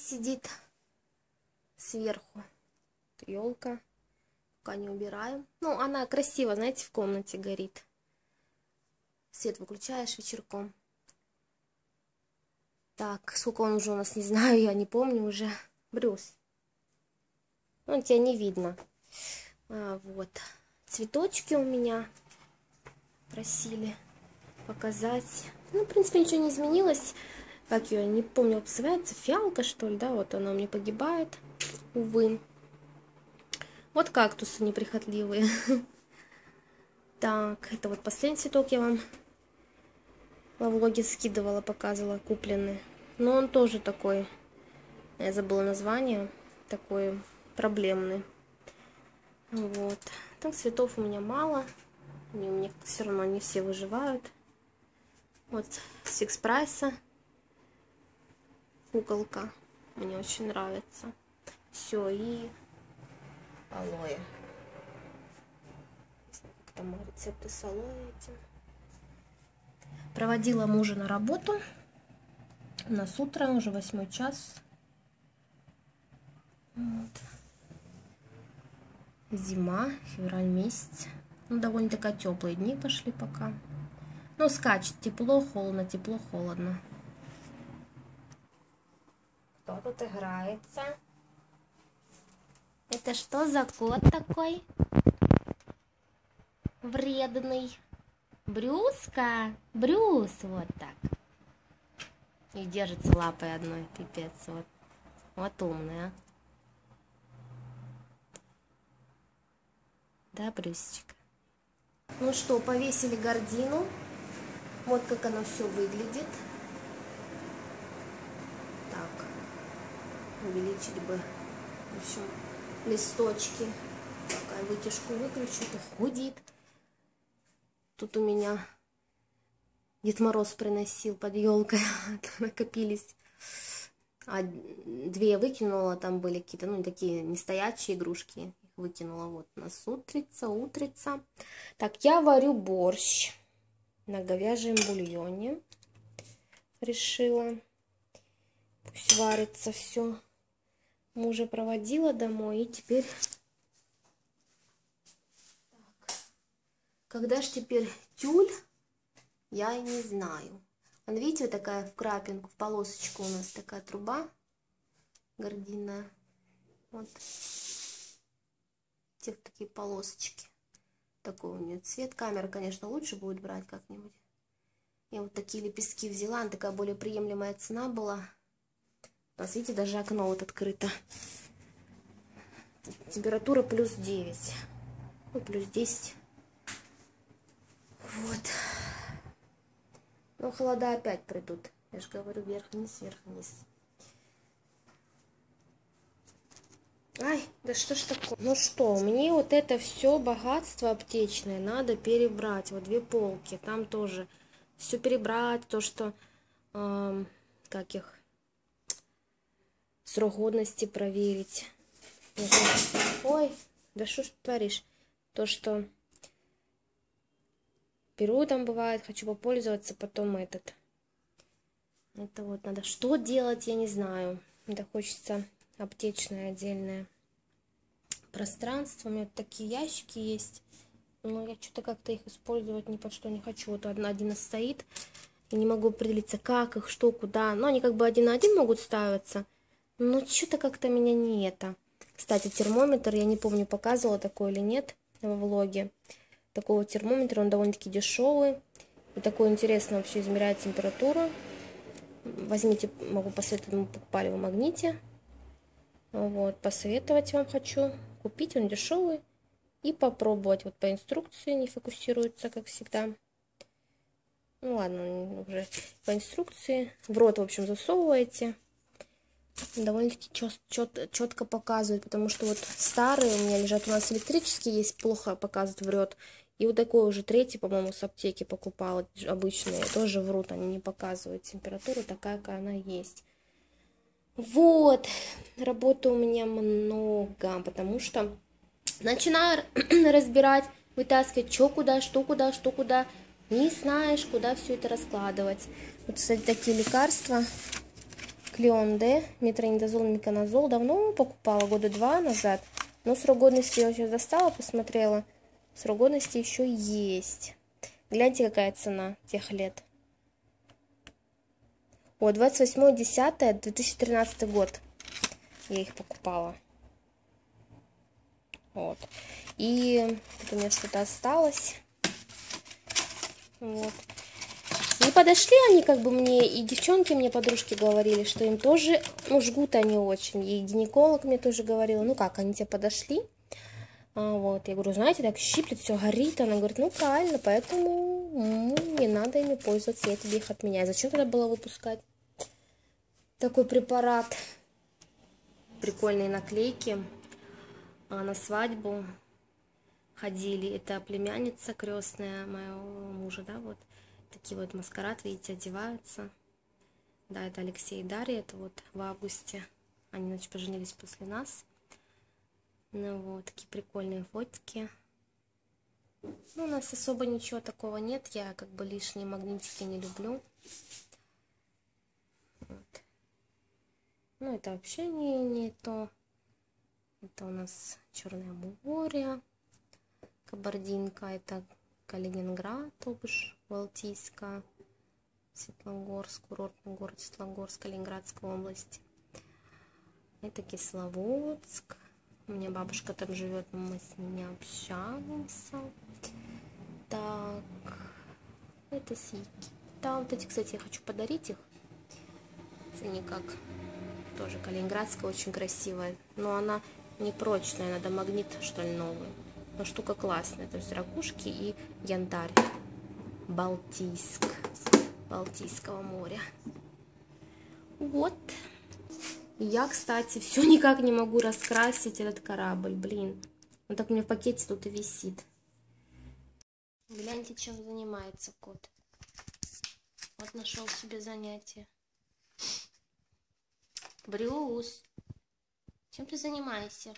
сидит сверху. Елка. Пока не убираем. Ну, она красиво, знаете, в комнате горит. Свет выключаешь вечерком. Так, сколько он уже у нас, не знаю, я не помню уже. Брюс. Ну, тебя не видно. А, вот. Цветочки у меня просили показать. Ну, в принципе, ничего не изменилось. Как ее, не помню, называется, фиалка, что ли, да, вот она у меня погибает, увы. Вот кактусы неприхотливые. Так, это вот последний цветок я вам во влоге скидывала, показывала, купленный. Но он тоже такой, я забыла название, такой проблемный. Вот. Так, цветов у меня мало. Они у меня все равно не все выживают. Вот с фикс прайса куколка. Мне очень нравится. Все, и алоэ. Как там рецепты с алоэ этим. Проводила мужа на работу. У нас утро, уже восьмой час. Вот. Зима, февраль месяц. Ну, довольно такая теплые дни пошли пока. Ну, скачет тепло, холодно, тепло, холодно. Кто тут играется? Это что за кот такой? Вредный. Брюска? Брюс, вот так. И держится лапой одной, пипец, вот. Вот умная. Да, Брюсечка? Ну что, повесили гордину. Вот как оно все выглядит. Так, увеличить бы, в общем, листочки. Пока вытяжку выключу, то ходит. Тут у меня Дед Мороз приносил под елкой, накопились. А две я выкинула, там были какие-то, ну, такие нестоящие игрушки. Их выкинула, вот, у нас утрица, утрица. Так, я варю борщ на говяжьем бульоне. Решила. Пусть варится все. Мужа проводила домой, и теперь... Так. Когда ж теперь тюль я не знаю. Вон, видите, вот такая в крапинку, в полосочку у нас такая труба гординная. Вот. Те такие полосочки. Такой у нее цвет. Камера, конечно, лучше будет брать как-нибудь. Я вот такие лепестки взяла, она такая более приемлемая цена была. У видите, даже окно вот открыто. Температура плюс 9. Ну, плюс 10. Вот. Но холода опять придут. Я же говорю, вверх-вниз, вверх-вниз. Ай, да что ж такое? Ну что, мне вот это все богатство аптечное надо перебрать. Вот две полки, там тоже все перебрать, то, что, э, как их, срок годности проверить. Ой, да что ж творишь? То, что беру там бывает, хочу попользоваться, потом этот. Это вот надо. Что делать, я не знаю. Это хочется аптечное отдельное пространство. У меня вот такие ящики есть. Но я что-то как-то их использовать ни под что не хочу. Вот один, один стоит. И не могу определиться, как их, что, куда. Но они как бы один на один могут ставиться. Но что-то как-то меня не это. Кстати, термометр, я не помню, показывала такой или нет в влоге такого термометра. Он довольно-таки дешевый. И такой интересно вообще измеряет температуру. Возьмите, могу посоветовать, мы покупали в магните. Вот, посоветовать вам хочу. Купить, он дешевый. И попробовать. Вот по инструкции не фокусируется, как всегда. Ну ладно, уже по инструкции. В рот, в общем, засовываете. Довольно-таки четко показывает, потому что вот старые у меня лежат, у нас электрические есть, плохо показывает, врет. И вот такой уже третий, по-моему, с аптеки покупала, обычные, тоже врут, они не показывают температуру, такая, какая она есть. Вот, работы у меня много, потому что начинаю разбирать, вытаскивать, что куда, что куда, что куда, не знаешь, куда все это раскладывать. Вот, кстати, такие лекарства, Клеон Д, метронидозол, миконазол. Давно покупала, года два назад. Но срок годности я сейчас достала, посмотрела. Срок годности еще есть. Гляньте, какая цена тех лет. О, 28.10.2013 год я их покупала. Вот. И тут у меня что-то осталось. Вот. Не подошли они как бы мне, и девчонки мне, подружки говорили, что им тоже, ну, жгут они очень. И гинеколог мне тоже говорил, ну как, они тебе подошли? А, вот, я говорю, знаете, так щиплет, все горит. Она говорит, ну правильно, поэтому ну, не надо ими пользоваться, я тебе их отменяю. Зачем тогда было выпускать такой препарат? Прикольные наклейки а, на свадьбу ходили. Это племянница крестная моего мужа, да, вот. Такие вот маскарад, видите, одеваются. Да, это Алексей и Дарья, это вот в августе. Они, значит, поженились после нас. Ну вот, такие прикольные фотики. Ну, у нас особо ничего такого нет. Я как бы лишние магнитики не люблю. Вот. Ну, это вообще не, не то. Это у нас Черное море. Кабардинка. Это Калининград, Обыш, Балтийска. Светлогорск, курортный город Светлогорск, Калининградской области. Это Кисловодск. У меня бабушка там живет, мы с ней общаемся. Так, это с Да, вот эти, кстати, я хочу подарить их. Все никак. Тоже калининградская, очень красивая. Но она не прочная, надо магнит, что ли, новый. Но штука классная. То есть ракушки и янтарь. Балтийск. Балтийского моря. Вот. Я, кстати, все никак не могу раскрасить этот корабль, блин. Он так у меня в пакете тут и висит. Гляньте, чем занимается кот. Вот нашел себе занятие. Брюс, чем ты занимаешься?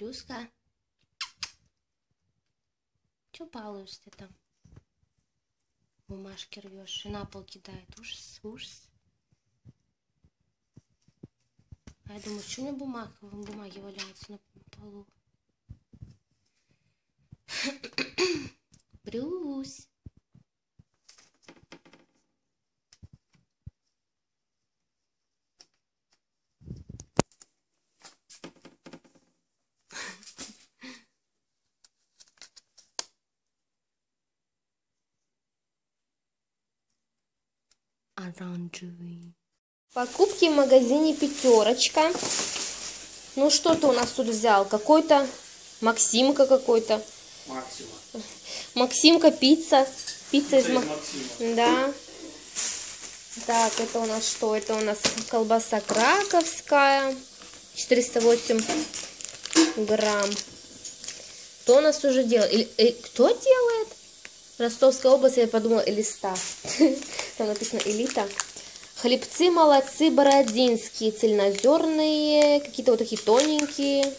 Брюска, че балуешься там? бумажки рвешь и на пол кидает. Ужас, ужас. А я думаю, что у меня бумаг, бумаги валяются на полу. Брюс. Оранжевый. Покупки в магазине Пятерочка. Ну что ты у нас тут взял? Какой-то Максимка какой-то. Максима. Максимка пицца. Пицца из Максима. Да. Так, это у нас что? Это у нас колбаса краковская. 408 грамм. Кто у нас уже делает? Или, или, кто делает? Ростовская область, я подумала, Элиста. Там написано Элита. Хлебцы, молодцы, бородинские, цельнозерные, какие-то вот такие тоненькие.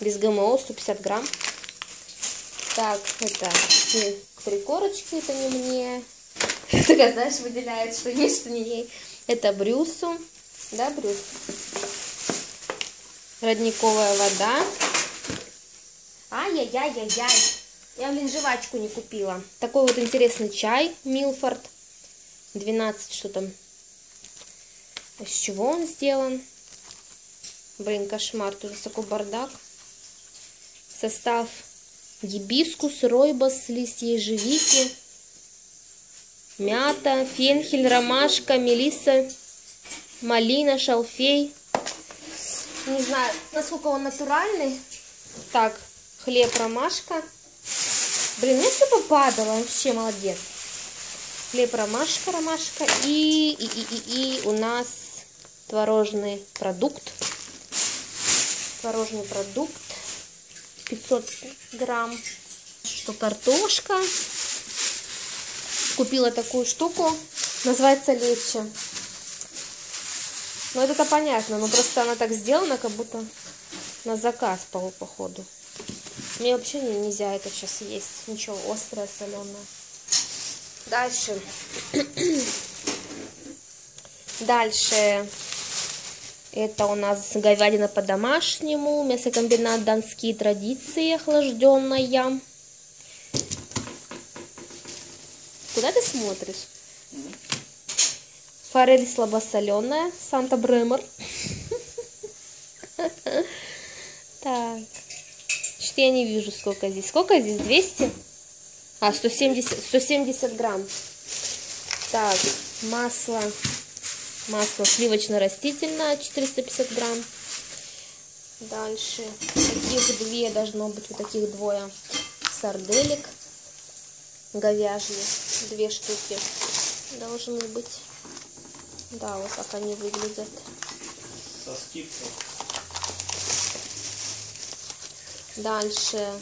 Без ГМО, 150 грамм. Так, это три корочки, это не мне. Такая, знаешь, выделяет, что есть, что не ей. Это брюсу. Да, брюс? Родниковая вода. Ай-яй-яй-яй-яй. Я, блин, жвачку не купила. Такой вот интересный чай Милфорд. 12, что там. Из чего он сделан? Блин, кошмар. Тоже такой бардак. Состав гибискус, ройбос, листья ежевики, мята, фенхель, ромашка, мелисса, малина, шалфей. Не знаю, насколько он натуральный. Так, хлеб, ромашка. Блин, мне все попадало, вообще молодец. Хлеб ромашка, ромашка. И, и, и, и, и у нас творожный продукт. Творожный продукт. 500 грамм. Что картошка. Купила такую штуку. Называется лечо. Ну, это-то понятно. Но просто она так сделана, как будто на заказ, по походу. Мне вообще нельзя это сейчас есть. Ничего, острое, соленое. Дальше. Дальше. Это у нас говядина по-домашнему, мясокомбинат «Донские традиции» охлажденная. Куда ты смотришь? Форель слабосоленая, Санта Бремер. Так. Что я не вижу, сколько здесь. Сколько здесь? 200? А, 170, 170 грамм. Так, масло. Масло сливочно-растительное, 450 грамм. Дальше. Таких две должно быть, вот таких двое. Сарделек говяжьи. Две штуки должны быть. Да, вот так они выглядят. Со скидкой. Дальше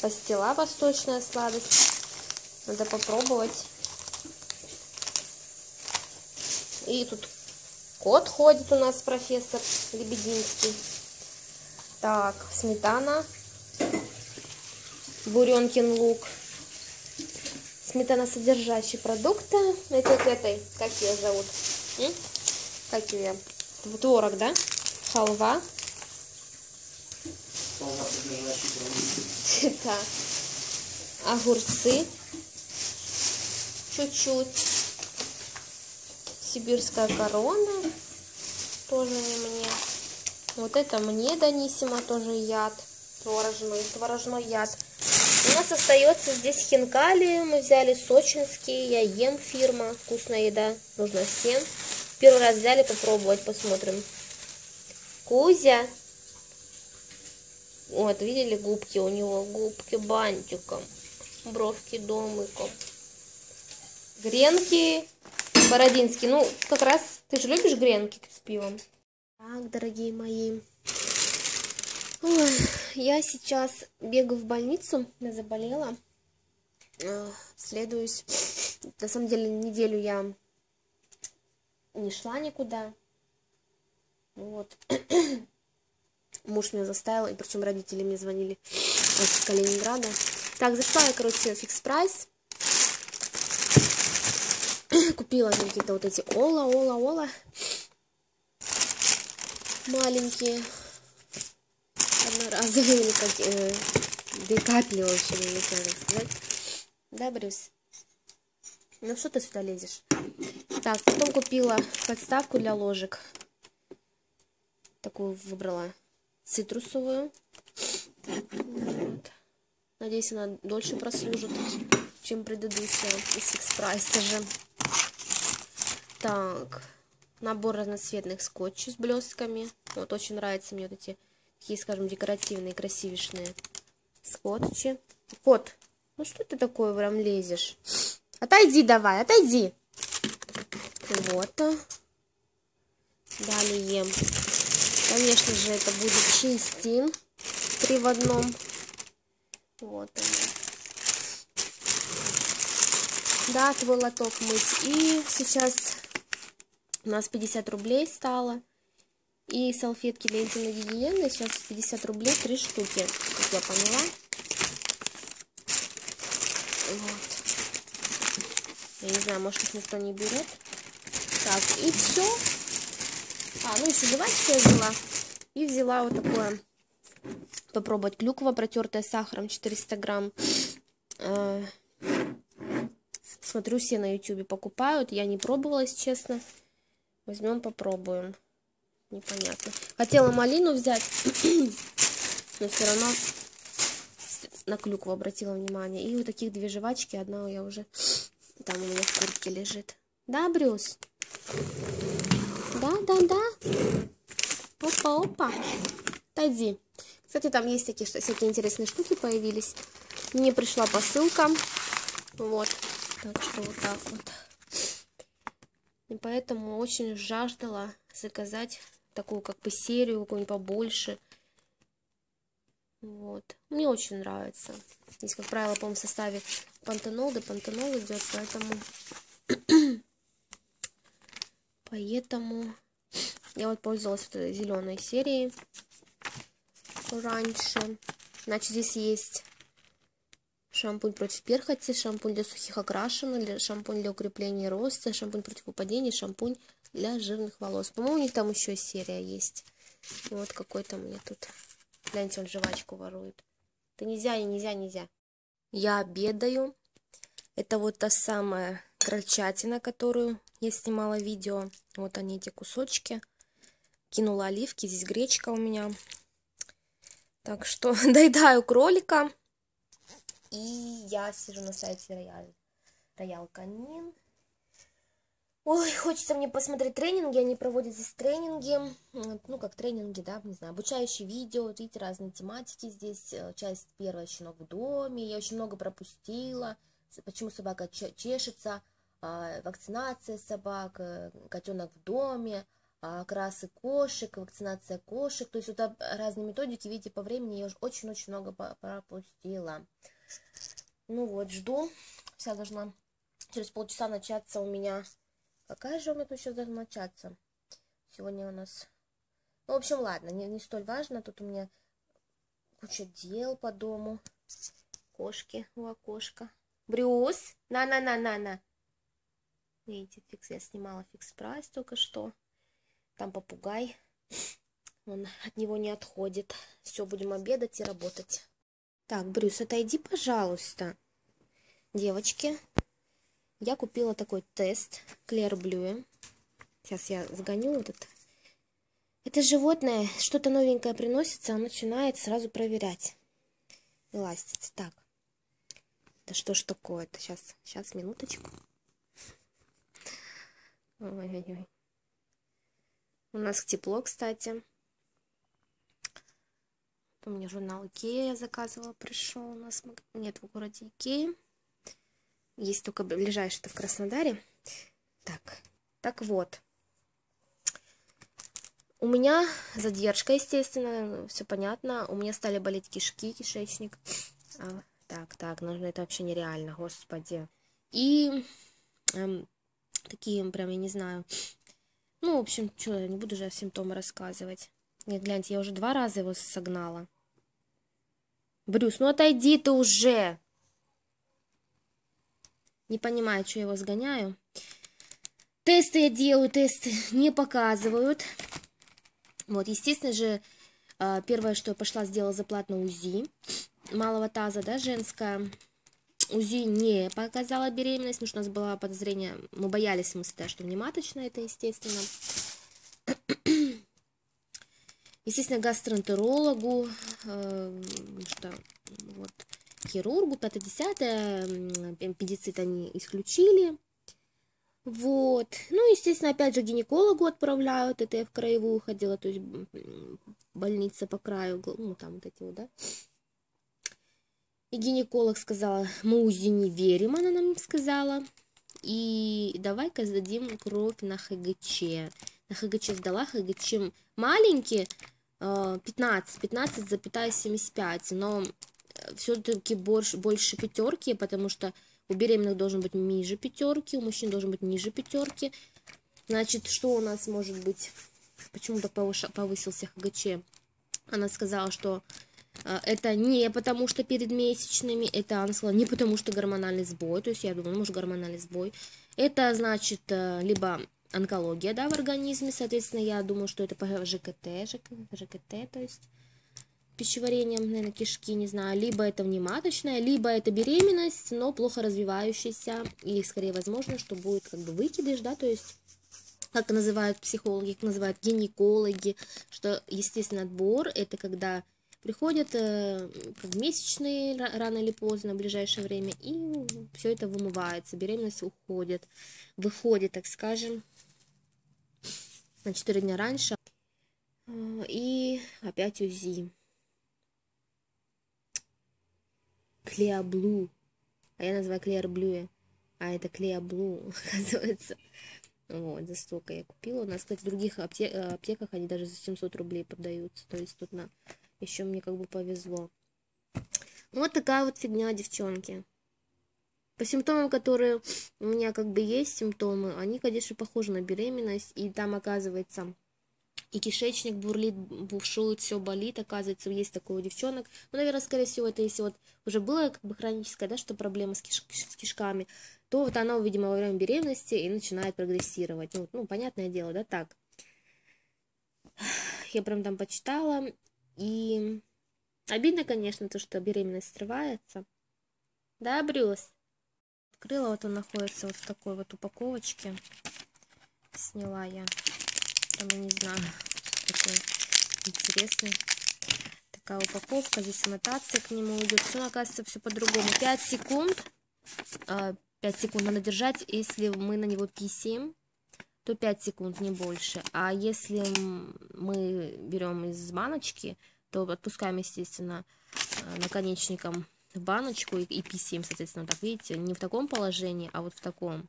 пастила восточная сладость. Надо попробовать. И тут кот ходит у нас, профессор Лебединский. Так, сметана. Буренкин лук. Сметана содержащие продукты. Это к этой, как ее зовут? М? Как ее? Творог, да? Халва. Продукт. Да. Огурцы. Чуть-чуть. Сибирская корона. Тоже не мне. Вот это мне Данисима тоже яд. Творожной. Творожной яд. У нас остается здесь хинкали. Мы взяли сочинские. Я ем фирма. Вкусная еда. Нужно всем. Первый раз взяли попробовать. Посмотрим. Кузя. Вот, видели губки у него? Губки бантиком. Бровки домиком. Гренки Бородинский. Ну, как раз, ты же любишь гренки с пивом? Так, дорогие мои. Ой, я сейчас бегаю в больницу. Я заболела. Э, Следуюсь. На самом деле, неделю я не шла никуда. Вот. Муж меня заставил, и причем родители мне звонили из Калининграда. Так, зашла я, короче, фикс прайс. Купила какие-то вот эти ола, ола, ола. Маленькие. Одноразовые, или как... Э, две капли, в общем, я не знаю, сказать. Да, Брюс? Ну, что ты сюда лезешь? Так, потом купила подставку для ложек. Такую выбрала цитрусовую. Вот. Надеюсь, она дольше прослужит, чем предыдущая из прайса же. Так, набор разноцветных скотчей с блестками. Вот очень нравятся мне вот эти такие, скажем, декоративные, красивишные скотчи. Кот, ну что ты такое прям лезешь? Отойди давай, отойди. Вот. Далее. Конечно же, это будет чистин. Три в одном. Вот он. Да, твой лоток мыть. И сейчас у нас 50 рублей стало. И салфетки для интимной гигиены сейчас 50 рублей, три штуки, как я поняла. Вот. Я не знаю, может их никто не берет. Так, и все. А, ну еще жвачку я взяла. И взяла вот такое. Попробовать клюква, протертая сахаром, 400 грамм. Э, Смотрю, все на ютубе покупают. Я не пробовала, если честно. Возьмем, попробуем. Непонятно. Хотела малину взять, но все равно на клюкву обратила внимание. И вот таких две жвачки. Одна я уже там у меня в куртке лежит. Да, Брюс? Да, да, да. Опа, опа. Отойди. Кстати, там есть такие всякие интересные штуки появились. Мне пришла посылка. Вот. Так что вот так вот. И поэтому очень жаждала заказать такую как бы серию, какую-нибудь побольше. Вот. Мне очень нравится. Здесь, как правило, по-моему, в составе пантенол, да пантенол идет, поэтому... поэтому я вот пользовалась вот этой зеленой серией раньше. Значит, здесь есть шампунь против перхоти, шампунь для сухих окрашен, шампунь для укрепления роста, шампунь против выпадения, шампунь для жирных волос. По-моему, у них там еще серия есть. Вот какой-то мне тут. Гляньте, он жвачку ворует. Это нельзя, нельзя, нельзя. Я обедаю. Это вот та самая крольчатина, которую я снимала видео. Вот они, эти кусочки. Кинула оливки. Здесь гречка у меня. Так что доедаю кролика. И я сижу на сайте Рояль, Роял Канин. Ой, хочется мне посмотреть тренинги, они проводят здесь тренинги, ну, как тренинги, да, не знаю, обучающие видео, вот видите, разные тематики здесь, э, часть первая щенок в доме, я очень много пропустила, почему собака чешется, а, вакцинация собак, э, котенок в доме, а, красы кошек, вакцинация кошек, то есть вот разные методики, видите, по времени я уже очень-очень много пропустила. Ну вот, жду. Вся должна через полчаса начаться у меня... Какая же у меня тут сейчас должна начаться? Сегодня у нас... Ну, в общем, ладно, не, не столь важно. Тут у меня куча дел по дому. Кошки у окошка. Брюс, на-на-на-на-на. Видите, фикс, я снимала Fix Price только что. Там попугай. Он от него не отходит. Все, будем обедать и работать. Так, Брюс, отойди, пожалуйста. Девочки, я купила такой тест Клер Блю. Сейчас я сгоню этот. Это животное что-то новенькое приносится, он начинает сразу проверять. И ластится. Так. Да что ж такое-то? Сейчас, сейчас, минуточку. Ой-ой-ой. У нас тепло, кстати. У меня журнал Икея я заказывала, пришел у нас. Нет в городе Икеи. Есть только ближайший-то в Краснодаре. Так, так вот. У меня задержка, естественно, все понятно. У меня стали болеть кишки, кишечник. А, так, так, ну это вообще нереально, господи. И эм, такие, прям, я не знаю. Ну, в общем, что, я не буду же симптомы рассказывать. Нет, гляньте, я уже два раза его согнала. Брюс, ну отойди ты уже. Не понимаю, что я его сгоняю. Тесты я делаю, тесты не показывают. Вот, естественно же, а, первое, что я пошла, сделала заплатно УЗИ малого таза, да, женская. УЗИ не показала беременность, потому что у нас было подозрение, мы боялись мы что внематочно это, естественно. Естественно, гастроэнтерологу, э, что вот, хирургу, 5-10, педицит они исключили. Вот. Ну, естественно, опять же, гинекологу отправляют. Это я в краевую ходила, то есть больница по краю, ну, там вот эти вот, да. И гинеколог сказала, мы УЗИ не верим, она нам сказала. И давай-ка сдадим кровь на ХГЧ. На ХГЧ сдала, ХГЧ маленький, 15, 15,75, но все-таки больше, больше пятерки, потому что у беременных должен быть ниже пятерки, у мужчин должен быть ниже пятерки. Значит, что у нас может быть? Почему-то повысился ХГЧ. Она сказала, что э, это не потому что перед месячными, это она сказала не потому что гормональный сбой, то есть я думаю, может гормональный сбой. Это значит э, либо онкология, да, в организме, соответственно, я думаю, что это по ЖКТ, ЖК, ЖКТ, то есть пищеварением, наверное, кишки, не знаю, либо это внематочная, либо это беременность, но плохо развивающаяся, и скорее возможно, что будет как бы выкидыш, да, то есть как называют психологи, как называют гинекологи, что естественно отбор это когда приходят э, месячные рано или поздно в ближайшее время и все это вымывается, беременность уходит, выходит, так скажем, на 4 дня раньше. А, и опять УЗИ. Клеоблу. А я называю Клеерблюе. А это Клеоблу, оказывается. Вот, за столько я купила. У нас, кстати, в других аптек, аптеках они даже за 700 рублей продаются. То есть тут на еще мне как бы повезло. Вот такая вот фигня, девчонки. По симптомам, которые у меня как бы есть симптомы, они, конечно, похожи на беременность, и там, оказывается, и кишечник бурлит, бушует, все болит, оказывается, есть такое у девчонок. Ну, наверное, скорее всего, это если вот уже было как бы хроническое, да, что проблема с, киш с кишками, то вот оно, видимо, во время беременности и начинает прогрессировать. Ну, ну, понятное дело, да, так. Я прям там почитала, и обидно, конечно, то, что беременность срывается. Да, Брюс? Открыла, вот он находится вот в такой вот упаковочке. Сняла я. Там, я не знаю, такой интересный. Такая упаковка, здесь аннотация к нему идет. Все, оказывается, все по-другому. 5 секунд. 5 а, секунд надо держать, если мы на него писаем, то 5 секунд, не больше. А если мы берем из баночки, то отпускаем, естественно, а, наконечником баночку и, и писаем, соответственно, так, видите, не в таком положении, а вот в таком.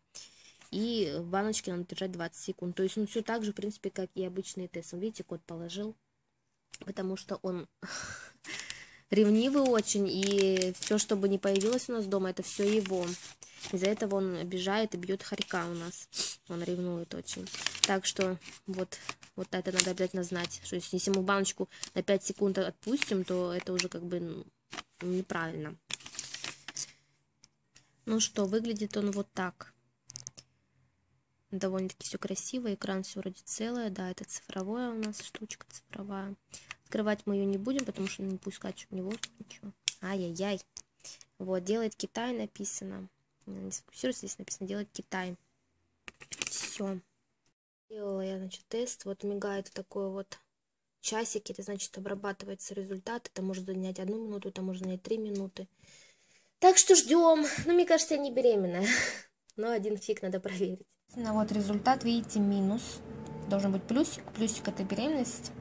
И в баночке надо держать 20 секунд. То есть, ну, все так же, в принципе, как и обычный тест. Видите, код положил, потому что он ревнивый очень, и все, что бы не появилось у нас дома, это все его. Из-за этого он обижает и бьет хорька у нас. Он ревнует очень. Так что вот, вот это надо обязательно знать. Что если мы баночку на 5 секунд отпустим, то это уже как бы неправильно. Ну что, выглядит он вот так довольно-таки все красиво, экран все вроде целое, да, это цифровая у нас штучка цифровая. Открывать мы ее не будем, потому что не пускать чтобы не воздух, ничего. Ай-яй-яй. Вот, делает Китай написано. Не сфокусируйся, здесь написано делает Китай. Все. Делала я, значит, тест. Вот мигает такой вот часик. Это значит обрабатывается результат. Это может занять одну минуту, это может занять три минуты. Так что ждем. Ну, мне кажется, я не беременная. Но один фиг надо проверить. Вот результат, видите, минус. Должен быть плюсик. Плюсик это беременность.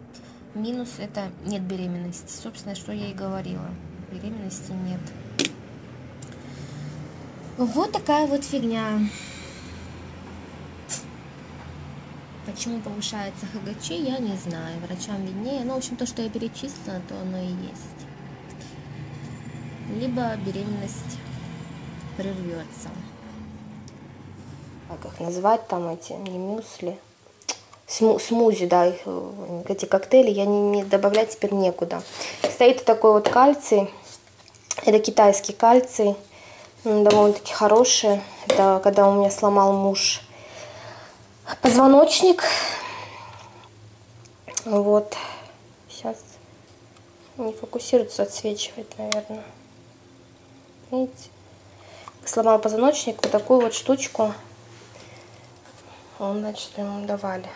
Минус это нет беременности. Собственно, что я и говорила. Беременности нет. Вот такая вот фигня. Почему повышается ХГЧ, я не знаю. Врачам виднее. Ну, в общем, то, что я перечислила, то оно и есть. Либо беременность прервется как назвать там эти, не мюсли, Сму, смузи, да, э, эти коктейли я не, не добавлять теперь некуда. Стоит такой вот кальций, это китайский кальций, довольно-таки хороший. Это когда у меня сломал муж позвоночник. Вот. Сейчас не фокусируется, отсвечивает, наверное. Видите? Сломал позвоночник, вот такую вот штучку он, значит, ему давали.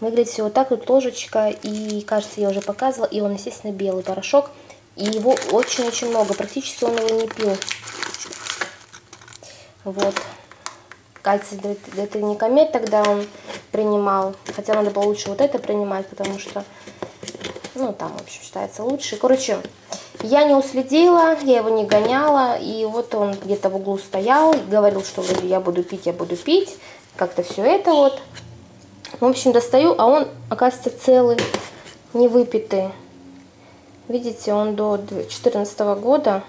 Выглядит все вот так, тут ложечка, и, кажется, я уже показывала, и он, естественно, белый порошок. И его очень-очень много, практически он его не пил. Вот. Кальций это не комет тогда он принимал, хотя надо было лучше вот это принимать, потому что, ну, там, в общем, считается лучше. Короче, я не уследила, я его не гоняла, и вот он где-то в углу стоял, говорил, что я буду пить, я буду пить как-то все это вот. В общем, достаю, а он, оказывается, целый, не выпитый. Видите, он до 2014 года.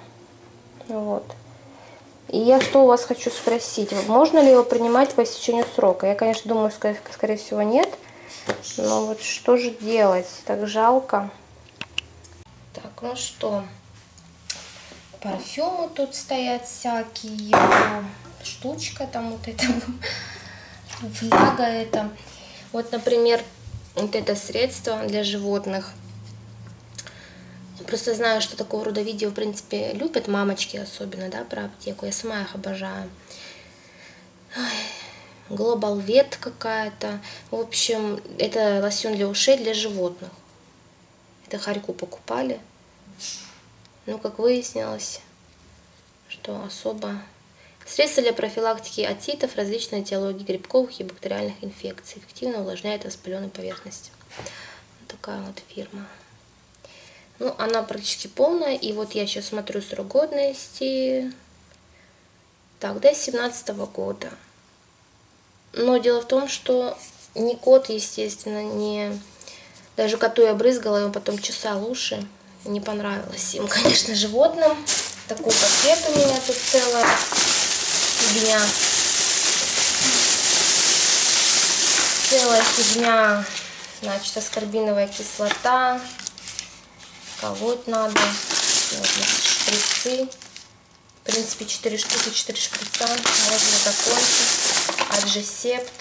Вот. И я что у вас хочу спросить. Можно ли его принимать по истечению срока? Я, конечно, думаю, скорее, скорее всего, нет. Но вот что же делать? Так жалко. Так, ну что. Парфюмы тут стоят всякие. Штучка там вот это влага это. Вот, например, вот это средство для животных. Я просто знаю, что такого рода видео, в принципе, любят мамочки особенно, да, про аптеку. Я сама их обожаю. Global Vet какая-то. В общем, это лосьон для ушей для животных. Это Харьку покупали. Но, как выяснилось, что особо Средства для профилактики отитов, различной этиологии грибковых и бактериальных инфекций. Эффективно увлажняет воспаленные поверхности. Вот такая вот фирма. Ну, она практически полная. И вот я сейчас смотрю срок годности. Так, до 17 года. Но дело в том, что не кот, естественно, не... Даже коту я брызгала, и он потом чесал уши. Не понравилось им, конечно, животным. Такой пакет у меня тут целый фигня. Целая фигня Значит, аскорбиновая кислота. Колоть надо. Вот шприцы. В принципе, 4 штуки, 4 шприца. Можно закончить. Аджисепт.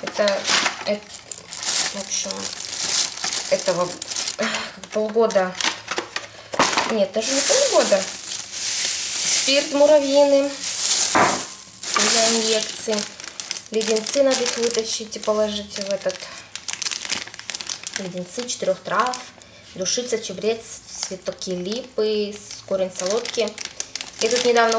Это, это, в общем, этого полгода. Нет, даже не полгода. Спирт муравьиный для инъекции. Леденцы надо их вытащить и положить в этот леденцы четырех трав, душица, чебрец, цветоки липы, корень солодки. Я тут недавно